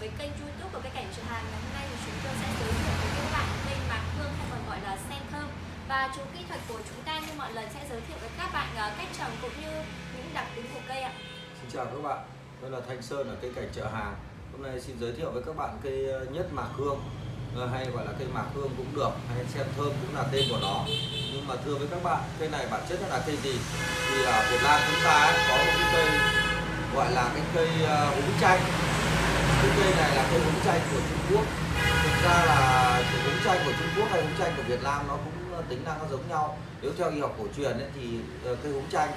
với kênh youtube của cây cảnh chợ hàng. Ngày hôm nay thì chúng tôi sẽ giới thiệu với các bạn cây mạc hương hay còn gọi là sen thơm. Và chú kỹ thuật của chúng ta như mọi lần sẽ giới thiệu với các bạn ờ, cách trồng cũng như những đặc tính của cây ạ. Xin chào các bạn, tôi là Thanh Sơn ở cây cảnh chợ hàng. Hôm nay xin giới thiệu với các bạn cây ờ, nhất mạc hương. Ờ, hay gọi là cây mạc hương cũng được hay sen thơm cũng là tên của nó. Nhưng mà thưa với các bạn cây này bản chất là cây gì? Thì ở Việt Nam chúng ta có một cái cây gọi là cái cây uh, húng chanh cái cây này là cây húng chanh của Trung Quốc. Thực ra là húng chanh của Trung Quốc hay húng chanh của Việt Nam nó cũng ờ, tính năng nó giống nhau. Nếu theo y học cổ truyền ấy, thì ờ, cây húng chanh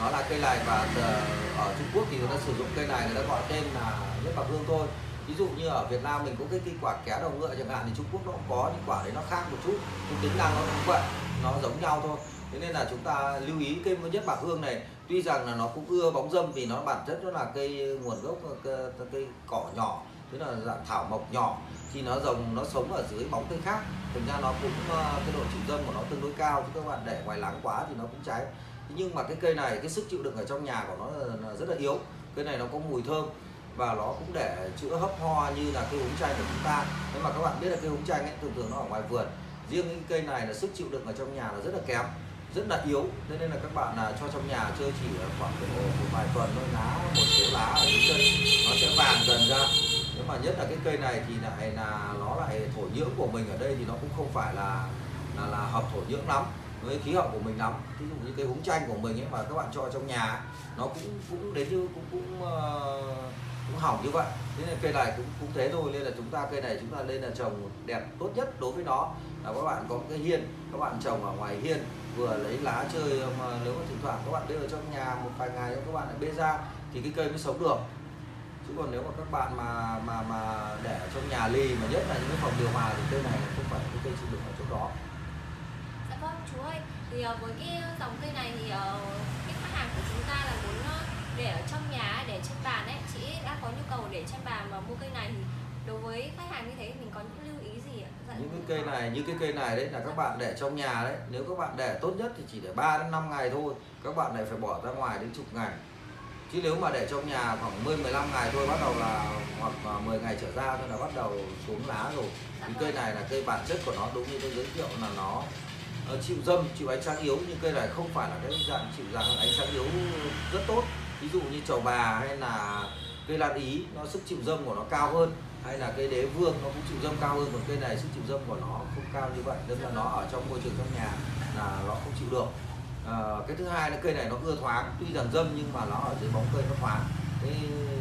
nó là cây này và ờ, ở Trung Quốc thì người ta sử dụng cây này người ta gọi tên là nhất bạc hương thôi ví dụ như ở Việt Nam mình có cái cây quả ké đầu ngựa chẳng hạn thì Trung Quốc nó cũng có những quả đấy nó khác một chút. Nhưng tính năng nó cũng vậy nó giống nhau thôi. Thế nên là chúng ta lưu ý cây nhất bạc hương này. Tuy rằng là nó cũng ưa bóng dâm vì nó bản chất nó là cây nguồn gốc ờ, cây, cây cỏ nhỏ tức là dạng thảo mộc nhỏ. Thì nó rồng nó sống ở dưới bóng cây khác. Thành ra nó cũng ờ, cái độ chịu dâm của nó tương đối cao chứ các bạn để ngoài nắng quá thì nó cũng cháy. Nhưng mà cái cây này cái sức chịu đựng ở trong nhà của nó là rất là yếu. Cây này nó có mùi thơm và nó cũng để chữa hấp ho như là cây húng chanh của chúng ta. Nhưng mà các bạn biết là cây húng chanh ấy thường thường nó ở ngoài vườn. Riêng cái cây này là sức chịu đựng ở trong nhà là rất là kém rất là yếu. Thế nên là các bạn là cho trong nhà chơi chỉ khoảng độ một vài tuần thôi lá một số lá ở dưới cây nó sẽ vàng dần ra. Nhưng mà nhất là cái cây này thì lại là nó lại thổ nhưỡng của mình ở đây thì nó cũng không phải là là là hợp thổ nhưỡng lắm với khí hậu của mình lắm. Ví dụ như cây húng chanh của mình ấy mà các bạn cho trong nhà nó cũng cũng đến như cũng cũng uh, cũng hỏng như vậy. Thế nên cây này cũng cũng thế thôi, nên là chúng ta, cây này chúng ta nên là trồng đẹp, tốt nhất đối với nó. Là các bạn có một cái hiên, các bạn trồng ở ngoài hiên, vừa lấy lá chơi mà nếu mà thỉnh thoảng các bạn đưa ở trong nhà một vài ngày các bạn lại bê ra, thì cái cây mới sống được. Chứ còn nếu mà các bạn mà mà mà để ở trong nhà ly mà nhất là những cái phòng điều hòa thì cây này không phải cái cây chịu được ở chỗ đó. Dạ vâng chú ơi. Thì ờ, với cái dòng cây này thì ờ, cái khách hàng của chúng ta là muốn ờ, để ở trong nhà để trên bàn ấy chị đã có nhu cầu để trên bàn mà mua cây này thì đối với khách hàng như thế mình có những lưu ý gì ạ? Dạ, những cái cây này như cái cây này đấy là các bạn để trong nhà đấy. Nếu các bạn để tốt nhất thì chỉ để 3 đến 5 ngày thôi. Các bạn này phải bỏ ra ngoài đến chục ngày. Chứ nếu mà để trong nhà khoảng 10 15 ngày thôi bắt đầu là hoặc là 10 ngày trở ra thôi là bắt đầu xuống lá rồi. Dạ vâng. cây này là cây bản chất của nó đúng như tôi giới thiệu là nó chịu dâm chịu ánh sáng yếu. Nhưng cây này không phải là cái dạng chịu dạng ánh sáng yếu rất tốt ví dụ như trầu bà hay là cây lan ý nó sức chịu dâm của nó cao hơn hay là cây đế vương nó cũng chịu dâm cao hơn còn cây này sức chịu dâm của nó không cao như vậy nên là nó ở trong môi trường trong nhà là nó không chịu được. À, cái thứ hai là cây này nó ưa thoáng tuy rằng dâm nhưng mà nó ở dưới bóng cây nó thoáng thế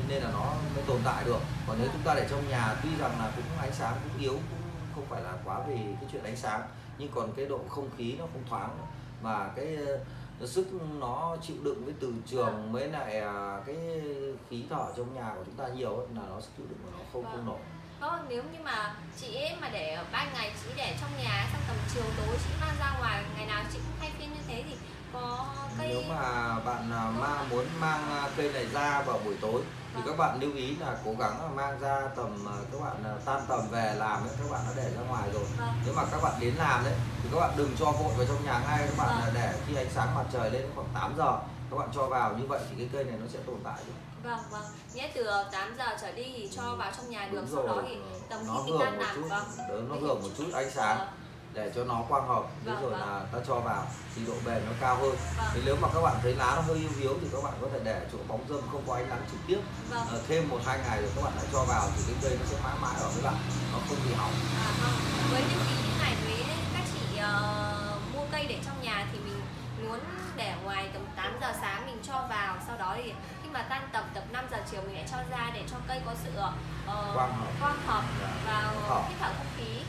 nên là nó mới tồn tại được. Còn nếu chúng ta để trong nhà tuy rằng là cũng ánh sáng cũng yếu cũng không phải là quá về cái chuyện ánh sáng nhưng còn cái độ không khí nó không thoáng mà cái sức nó chịu đựng với từ trường với lại à, cái khí thở trong nhà của chúng ta nhiều là nó sức chịu đựng của nó không không Vâng. nổi Vâng, nếu như mà chị ấy mà để ban ngày chị để trong nhà xong tầm chiều tối chị mang ra ngoài ngày nào chị cũng thay phiên như thế thì có cây nếu mà bạn à, mang muốn mang à, cây này ra vào buổi tối thì các bạn lưu ý là cố gắng là mang ra tầm à, các bạn à, tan tầm về làm ấy, các bạn đã để ra ngoài rồi Vâng. nếu mà các bạn đến làm đấy thì các bạn đừng cho vội vào trong nhà ngay các bạn Vâng. để khi ánh sáng mặt trời lên khoảng 8 giờ các bạn cho vào như vậy thì cái cây này nó sẽ tồn tại được Vâng, vâng. Nghĩa từ 8 giờ trở đi thì cho vào trong nhà được, Đúng sau đó rồi. thì tầm nó khi tan làm vâng. đỡ nó hưởng một chú. chút ánh sáng Vâng. Để cho nó quang hợp thế Vâng, rồi vâng. là ta cho vào thì độ bền nó cao hơn Vâng. thì nếu mà các bạn thấy lá nó hơi yếu yếu thì các bạn có thể để chỗ bóng râm không có ánh nắng trực tiếp Vâng. Ờ, thêm một hai ngày rồi các bạn lại cho vào thì cái cây nó sẽ mãi mãi ở với bạn nó không bị hỏng À, vâng. Với những ý như này với các chị ờ, mua cây để trong nhà thì mình muốn để ngoài tầm 8 giờ sáng mình cho vào sau đó thì khi mà tan tầm tập 5 giờ chiều mình lại cho ra để cho cây có sự ờ, Quang hợp. quang hợp Dạ, và hợp. hít thở không khí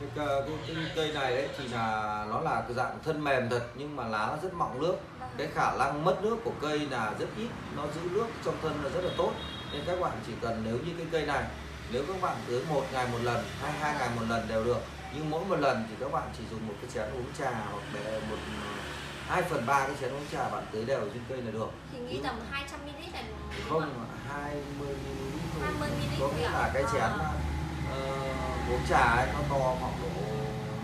cái, cái, cái, cây này đấy thì là nó là cái dạng thân mềm thật nhưng mà lá nó rất mọng nước. Cái khả năng mất nước của cây là rất ít nó giữ nước trong thân là rất là tốt. Nên các bạn chỉ cần nếu như cái cây này nếu các bạn tưới một ngày một lần hay hai ngày một lần đều được. Nhưng mỗi một lần thì các bạn chỉ dùng một cái chén uống trà hoặc để một hai phần ba cái chén uống trà bạn tưới đều trên cây là được. Thì nghĩ tầm 200 ml là đủ không 20 ml thôi. 20 ml có nghĩa là cái chén À. uh, uống trà ấy nó to khoảng độ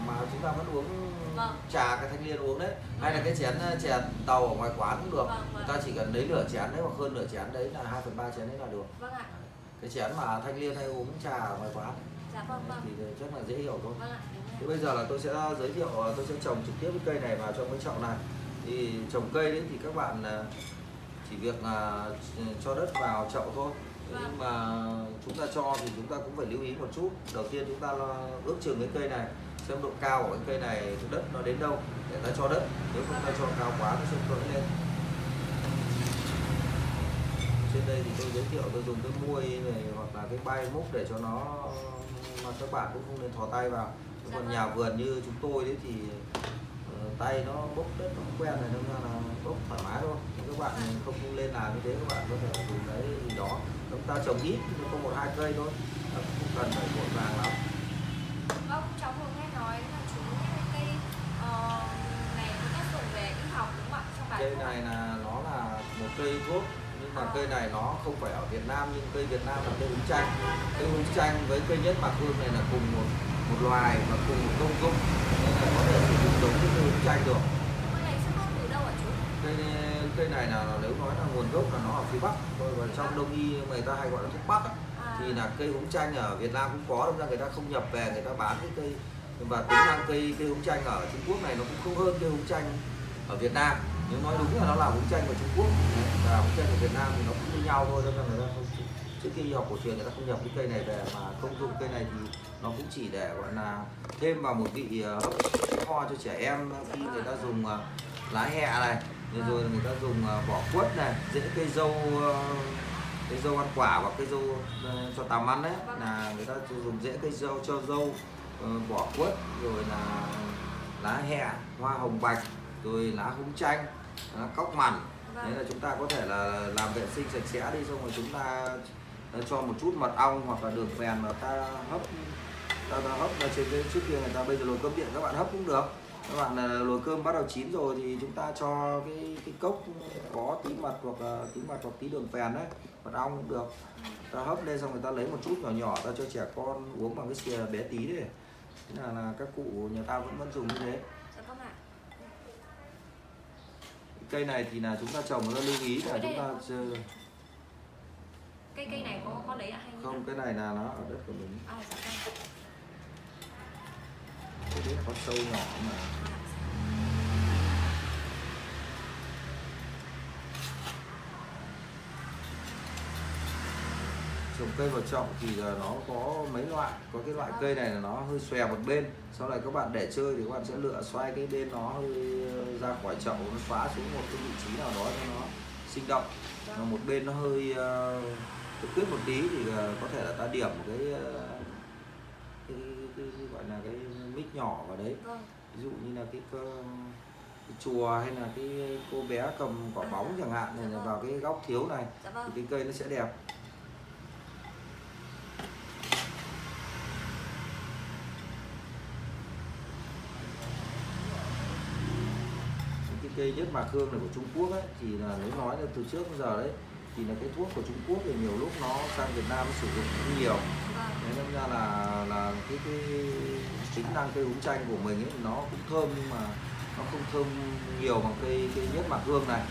mà chúng ta vẫn uống Vâng. trà cái thanh niên uống đấy. Hay là cái chén ờ, chè tàu ở ngoài quán cũng được. Vâng, vâng. ta chỉ cần lấy nửa chén đấy hoặc hơn nửa chén đấy là 2 phần ba chén đấy là được. Vâng ạ. Cái chén mà thanh liên hay uống trà ở ngoài quán. Dạ vâng vâng. Thì chắc là dễ hiểu thôi. Vâng ạ Thế bây giờ là tôi sẽ giới thiệu tôi sẽ trồng trực tiếp cái cây này vào trong cái chậu này. Thì trồng cây đấy thì các bạn chỉ việc là cho đất vào chậu thôi nhưng mà chúng ta cho thì chúng ta cũng phải lưu ý một chút. Đầu tiên chúng ta lo ước chừng cái cây này xem độ cao của cái cây này đất nó đến đâu để ta cho đất. Nếu không ta cho cao quá nó sẽ vỡ lên. Trên đây thì tôi giới thiệu tôi dùng cái muôi này hoặc là cái bay múc để cho nó mà các bạn cũng không nên thò tay vào. Còn nhà vườn như chúng tôi đấy thì ờ, tay nó bốc đất nó quen này nên là bốc thoải mái thôi. Các bạn không không lên làm như thế các bạn có thể dùng cái gì đó. Chúng ta trồng ít nhưng có một hai cây thôi. Ờ, không cần phải vội vàng lắm. Vâng, cháu vừa nghe nói là chú cây ờ, này có tác dụng về y học đúng không ạ? Trong bản cây này là nó là một cây thuốc nhưng mà cây này nó không phải ở Việt Nam nhưng cây Việt Nam là cây húng chanh. Cây húng chanh với cây nhất mạc hương này là cùng một một loài và cùng một công dụng nên là có thể sử dụng giống với cây húng chanh được Cây này xuất phát từ đâu ạ chú? Cây cây này là nếu nói là nguồn gốc là nó ở phía bắc. Thôi và trong đông y người ta hay gọi là thuốc bắc ấy. À, thì là cây húng chanh ở Việt Nam cũng có đâm ra người ta không nhập về người ta bán cái cây. Và tính năng cây cây húng chanh ở Trung Quốc này nó cũng không hơn cây húng chanh ở Việt Nam. Nếu nói đúng là nó là húng chanh của Trung Quốc và húng chanh của Việt Nam thì nó cũng như nhau thôi đâm ra người ta không trước khi học cổ truyền người ta không nhập cái cây này về mà công dụng cây này thì nó cũng chỉ để gọi là thêm vào một vị ờ, ho cho trẻ em khi người ta dùng ờ, lá hẹ này rồi người ta dùng ờ, vỏ quất này rễ cây dâu ờ, cây dâu ăn quả và cây dâu ờ, cho tằm ăn đấy. Là người ta dùng rễ cây dâu cho dâu ờ, vỏ quất rồi là lá hẹ hoa hồng bạch rồi lá húng chanh lá cóc đấy vâng. là chúng ta có thể là làm vệ sinh sạch sẽ đi xong rồi chúng ta cho một chút mật ong hoặc là đường phèn mà ta hấp ta, ta hấp là trên trước kia người ta bây giờ nồi cơm điện các bạn hấp cũng được các bạn là nồi cơm bắt đầu chín rồi thì chúng ta cho cái cái cốc có tí mật hoặc tí mật hoặc tí đường phèn đấy mật ong cũng được. Ta hấp lên xong người ta lấy một chút nhỏ nhỏ ta cho trẻ con uống bằng cái xìa bé tí đấy Thế là, là các cụ nhà ta vẫn vẫn dùng như thế. Dạ vâng cây này thì là chúng ta trồng nó lưu ý là chúng ta chơi- Cây cây này có có lấy ạ hay không cái này là nó ở đất của mình. À, dạ vâng cái có sâu nhỏ mà trồng cây vào chậu thì nó có mấy loại có cái loại cây này là nó hơi xòe một bên sau này các bạn để chơi thì các bạn sẽ lựa xoay cái bên nó hơi ra khỏi chậu nó xóa xuống một cái vị trí nào đó cho nó sinh động và một bên nó hơi uh, khuyết một tí thì có thể là ta điểm một cái, cái, cái, cái gọi là cái mic nhỏ vào đấy Vâng. ví dụ như là cái, cơ, cái chùa hay là cái cô bé cầm quả bóng chẳng hạn này là vào cái góc thiếu này Dạ thì vâng. cái cây nó sẽ đẹp cái cây nhất mạc hương này của Trung Quốc ấy thì là nếu nói là từ trước đến giờ đấy thì là cái thuốc của Trung Quốc thì nhiều lúc nó sang Việt Nam sử dụng cũng nhiều Vâng. Thế nên ra là là cái cái tính năng cây húng chanh của mình ấy nó cũng thơm nhưng mà nó không thơm nhiều bằng cây cây nhất mạc hương này.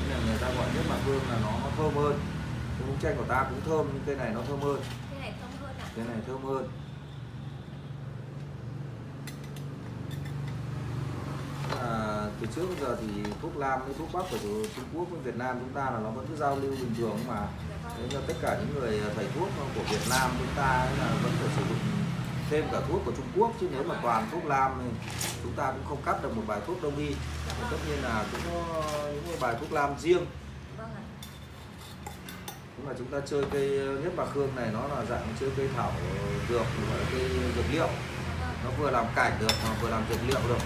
Nên là người ta gọi nhất mạc hương là nó, nó thơm hơn. Cây húng chanh của ta cũng thơm nhưng cây này nó thơm hơn. Cây này thơm hơn ạ. cái này thơm hơn à, từ trước đến giờ thì thuốc nam với thuốc bắc của Trung Quốc với Việt Nam chúng ta là nó vẫn cứ giao lưu bình thường mà. Nên là tất cả những người ờ, thầy thuốc của Việt Nam chúng ta là vẫn phải sử dụng thêm cả thuốc của Trung Quốc. Chứ nếu mà toàn thuốc nam thì chúng ta cũng không cắt được một bài thuốc đông y. Và tất nhiên là cũng có những bài thuốc nam riêng. Nhưng mà chúng ta chơi cây ờ, nhất bạc hương này nó là dạng chơi cây thảo dược, gọi là cây dược liệu. Nó vừa làm cảnh được mà vừa làm dược liệu được.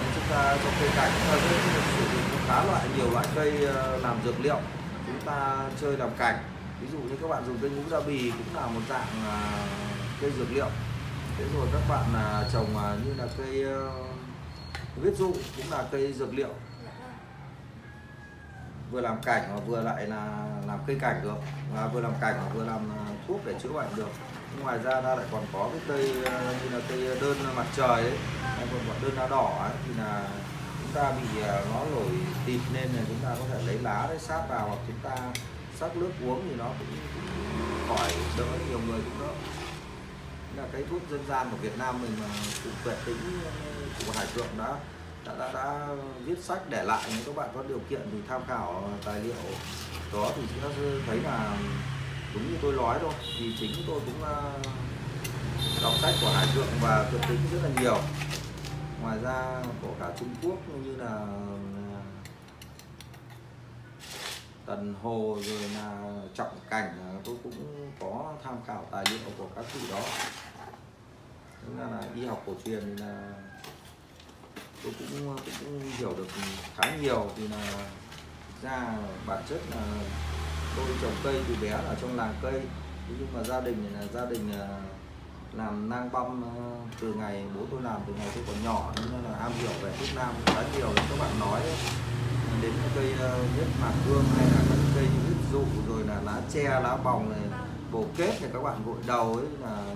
Nên chúng ta trong cây cảnh chúng ta sẽ sử dụng khá loại nhiều loại cây ờ, làm dược liệu. Chúng ta chơi làm cảnh. Ví dụ như các bạn dùng cây ngũ gia bì cũng là một dạng ờ, cây dược liệu. Thế rồi các bạn là trồng như là cây viết huyết dụ cũng là cây dược liệu. Vừa làm cảnh mà vừa lại là làm cây cảnh được. Và vừa làm cảnh mà vừa làm thuốc để chữa bệnh được ngoài ra ta lại còn có cái cây ờ, như là cây đơn mặt trời ấy, hay còn gọi đơn lá đỏ ấy, thì là chúng ta bị ờ, nó nổi tịt nên là chúng ta có thể lấy lá đấy sát vào hoặc chúng ta sắc nước uống thì nó cũng, cũng khỏi đỡ nhiều người cũng đỡ. Là cái thuốc dân gian của Việt Nam mình mà cụ tuệ tĩnh ờ, của Hải Thượng đã đã, đã đã viết sách để lại nếu các bạn có điều kiện thì tham khảo tài liệu đó thì chúng ta thấy là đúng như tôi nói thôi thì chính tôi cũng uh, đọc sách của Hải Thượng và tôi tính rất là nhiều. Ngoài ra có cả Trung Quốc như là ờ, Tần Hồ rồi là Trọng Cảnh ờ, tôi cũng có tham khảo tài liệu của các vị đó. Thế ra là y học cổ truyền thì là tôi cũng cũng hiểu được khá nhiều. Thì là ra bản chất là tôi trồng cây từ bé ở trong làng cây. Nhưng mà gia đình này là gia đình à, làm nang băm à, từ ngày bố tôi làm từ ngày tôi còn nhỏ nên là am hiểu về thuốc nam khá nhiều. Các bạn nói đến cây à, nhất mạc hương hay là các cây như huyết dụ rồi là lá tre lá bòng này bổ kết thì các bạn gội đầu ấy là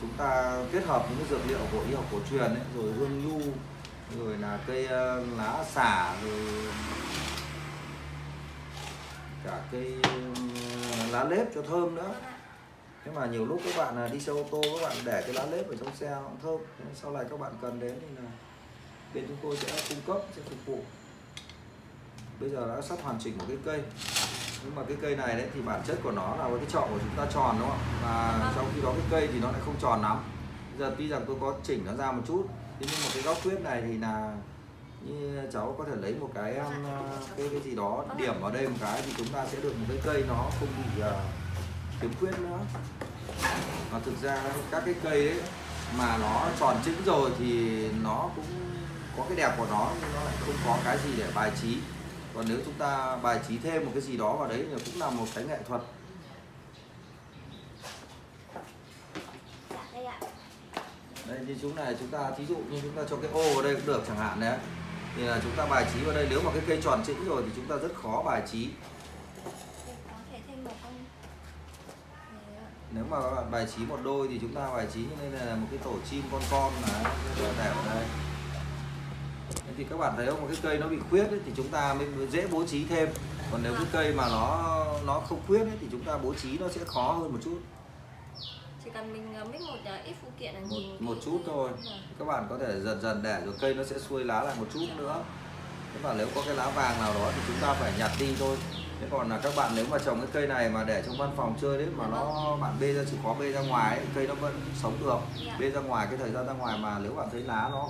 chúng ta kết hợp những cái dược liệu của y học cổ truyền ấy, rồi hương nhu rồi là cây lá xả rồi cả cây lá lếp cho thơm nữa. Nhưng mà nhiều lúc các bạn là đi xe ô tô các bạn để cái lá lếp ở trong xe nó cũng thơm. Sau này các bạn cần đến thì là bên chúng tôi sẽ cung cấp sẽ phục vụ. Bây giờ đã sắp hoàn chỉnh một cái cây. Nhưng mà cái cây này đấy thì bản chất của nó là với cái chọn của chúng ta tròn đúng không? Và vâng. trong khi đó cái cây thì nó lại không tròn lắm. Bây giờ tuy rằng tôi có chỉnh nó ra một chút thế nhưng mà cái góc khuyết này thì là như cháu có thể lấy một cái um, cái cái gì đó điểm vào đây một cái thì chúng ta sẽ được một cái cây nó không bị uh, khiếm khuyết nữa. Và thực ra các cái cây ấy mà nó tròn chỉnh rồi thì nó cũng có cái đẹp của nó nhưng nó lại không có cái gì để bài trí. Còn nếu chúng ta bài trí thêm một cái gì đó vào đấy thì cũng là một cái nghệ thuật. Đây như chúng này chúng ta thí dụ như chúng ta cho cái ô vào đây cũng được chẳng hạn đấy thì là chúng ta bài trí vào đây. Nếu mà cái cây tròn chỉnh rồi thì chúng ta rất khó bài trí. Nếu mà các bạn bài trí một đôi thì chúng ta bài trí như đây là một cái tổ chim con con là ở đây. Thì các bạn thấy không? Một cái cây nó bị khuyết ấy, thì chúng ta mới dễ bố trí thêm. Còn nếu cái cây mà nó nó không khuyết ấy, thì chúng ta bố trí nó sẽ khó hơn một chút cần mình ờ, mix một ờ, ít phụ kiện là một, một chút thôi vâng. các bạn có thể dần dần để rồi cây nó sẽ xuôi lá lại một chút nữa thế và nếu có cái lá vàng nào đó thì chúng ta phải nhặt đi thôi thế còn là các bạn nếu mà trồng cái cây này mà để trong văn phòng chơi đấy mà nó vâng. bạn bê ra chịu khó bê ra ngoài ấy, cây nó vẫn sống được dạ. bê ra ngoài cái thời gian ra ngoài mà nếu bạn thấy lá nó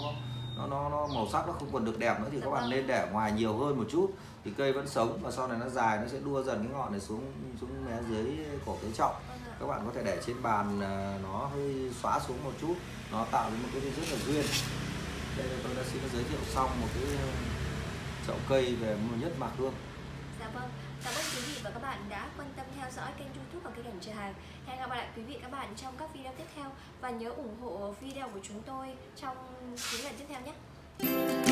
nó nó, nó màu sắc nó không còn được đẹp nữa thì các bạn vâng. nên để ngoài nhiều hơn một chút thì cây vẫn sống và sau này nó dài nó sẽ đua dần cái ngọn này xuống xuống mé dưới cổ cái trọng các bạn có thể để trên bàn à, nó hơi xóa xuống một chút. Nó tạo nên một cái rất là duyên. Đây là tôi đã xin giới thiệu xong một cái à, chậu cây về một nhất mạc hương dạ vâng. Cảm ơn quý vị và các bạn đã quan tâm theo dõi kênh youtube và kênh ảnh trợ hàng. Hẹn gặp lại quý vị các bạn trong các video tiếp theo. Và nhớ ủng hộ video của chúng tôi trong những lần tiếp theo nhé.